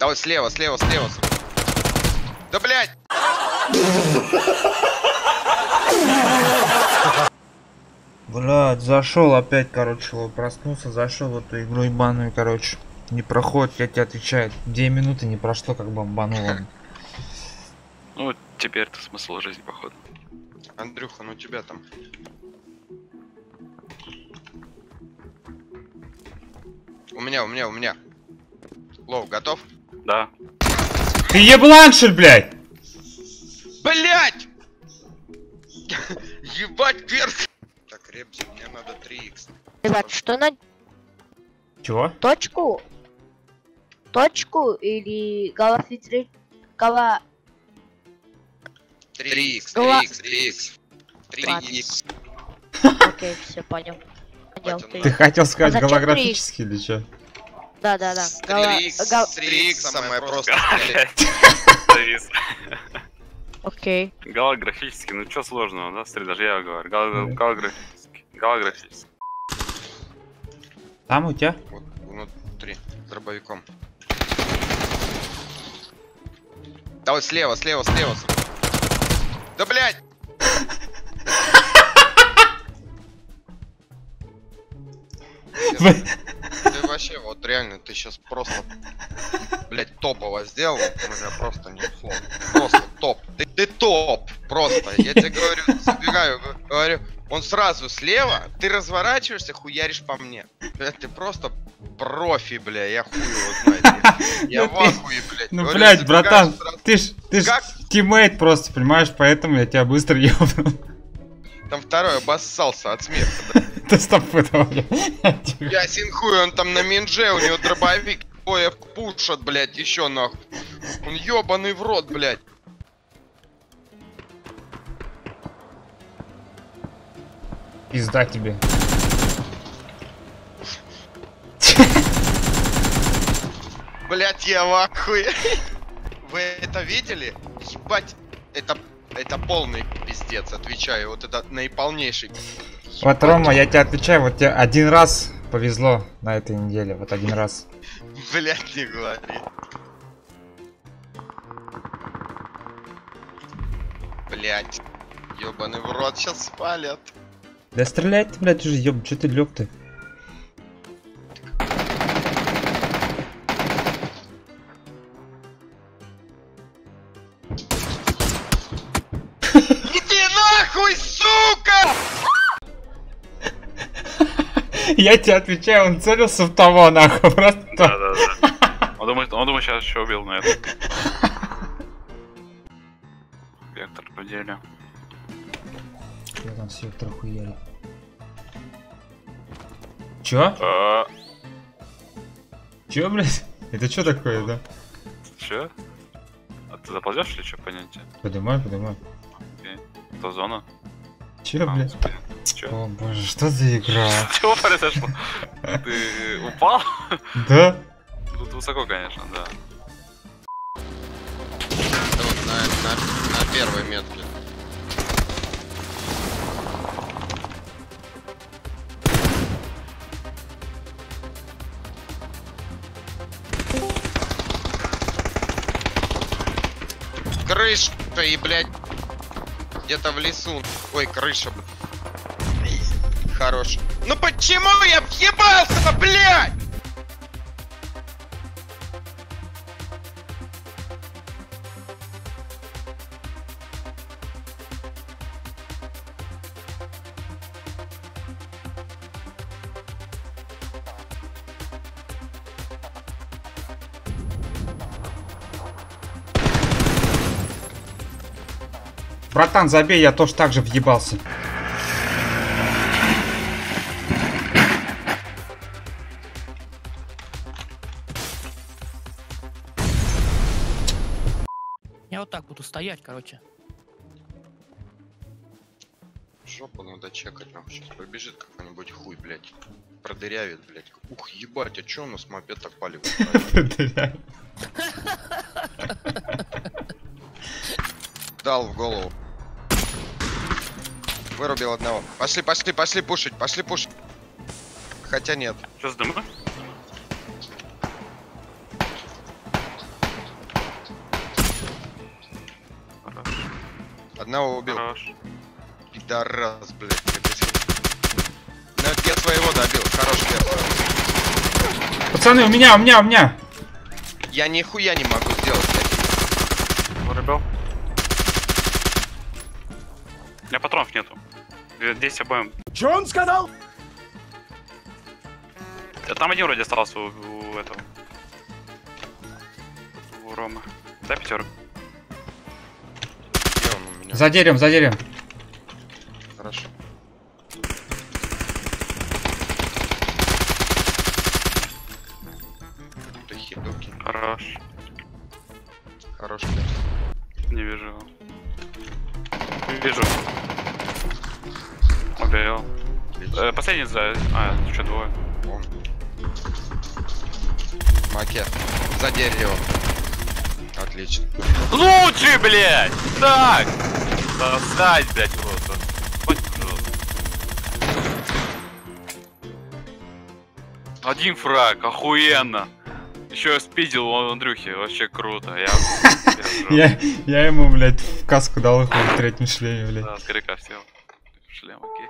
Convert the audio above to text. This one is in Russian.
Давай слева, слева, слева. Да блять! Блядь, зашел опять, короче, проснулся, зашел в эту игру ебаную, короче. Не проходит, я тебе отвечаю. Две минуты не прошло, как бомбануло. Ну, теперь-то смысл жизни, походу. Андрюха, ну тебя там. У меня, у меня, у меня. Лов, готов? Да. Ты ебланшель, блядь! Блять! Ебать перс! Так, Ребзи, мне надо 3х. Ребят, что на Чего? точку? Точку или галактри... Гала... 3х, Гла- 3х, 3х. Ладно. 3х. Окей, все, понял. Понял, Хватит, ты. Хотел сказать А голографический или что? Да, да, да. Гала... 3х, гал- 3х самое просто. блядь. Окей. Голографический, ну что сложного, да? Смотри, даже я говорю. Да. Голографический. Голографический. Там у тебя? Вот внутри, с дробовиком. Давай слева, слева, слева. Да блять! Ты вообще, вот реально, ты сейчас просто, блять, топово сделал, у меня просто не условно. Просто топ. Ты, ты топ, просто. Я тебе говорю, забегаю, говорю, он сразу слева, ты разворачиваешься, хуяришь по мне. Блядь, ты просто профи, бля, я хуй его знаю. Я Ну в ахуе, блядь. Ну, блядь, братан, ты ж, ты ж тиммейт просто, понимаешь, поэтому я тебя быстро ебну. Там второй обоссался от смеха. Ты блядь. Я синхуй, он там на минже, у него дробовик. Ой, пушат, блядь, еще нахуй. Он ебаный в рот, блядь. Пизда тебе. Блять, я в ахуе. Вы это видели? Ебать, это, это полный пиздец, отвечаю. Вот это наиполнейший. Вот, Рома, я тебе отвечаю, вот тебе один раз повезло на этой неделе, вот один раз. Блять, не говори. Блять. Ебаный в рот сейчас спалят. Да стреляй ты, блядь, уже, ёб, чё ты лёг ты? Нахуй, сука! Я тебе отвечаю, он целился в того, нахуй, просто. Да, да, да. Он думает, он думает, сейчас еще убил на это. Вектор по деле. Я там все хуяли. Чё? А, Чё, блядь? Это чё такое, да? Че? А ты заползешь или что понятие? Подымай, подымай. То зона? Чё, А, блядь? Че? О боже, что за игра? Чего произошло? Ты упал? Да? Тут высоко, конечно, да. Это вот на, на, на первой метке. Крыша и, блядь, где-то в лесу. Ой, крыша. Хорош. Ну почему я въебался-то, блядь? Братан, забей, я тоже так же въебался. Я вот так буду стоять, короче. Жопу надо чекать, нахуй. Сейчас побежит какой-нибудь хуй, блядь. Продырявит, блядь. Ух, ебать, а чё у нас мопед так палит? Дал в голову. Вырубил одного. Пошли, пошли, пошли пушить, пошли пушить. Хотя нет. Что с дыма? Одного убил. Хорош. Пидорас, блядь. Ну это я своего добил. Хорош я. Пацаны, у меня, у меня, у меня. Я нихуя не могу сделать. Вырубил. Патронов нету. Э, 10 обоим. Че он сказал? Да там один вроде остался у, у этого. У он у меня? За деревом, за деревом. Хорошо. Хидуки. Хорош. Хорош. Не вижу его. Вижу. Отлично. Э, последний за... А, что, двое. Он. Макет. За деревом. Отлично. Лучший, блядь! Так! Сосать, блядь, просто. Хоть. Один фраг, охуенно. Еще я спидил у Андрюхи, вообще круто. Я... Я, я ему, блядь, в каску дал их в третьем шлеме, блядь. Да, с коряка сел. Шлем, окей.